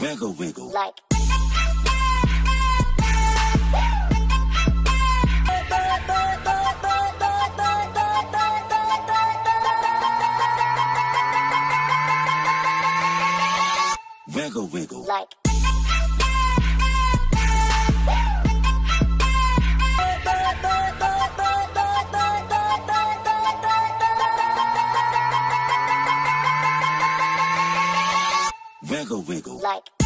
Wiggle, wiggle. like Wiggle, wiggle. like Wiggle, wiggle. like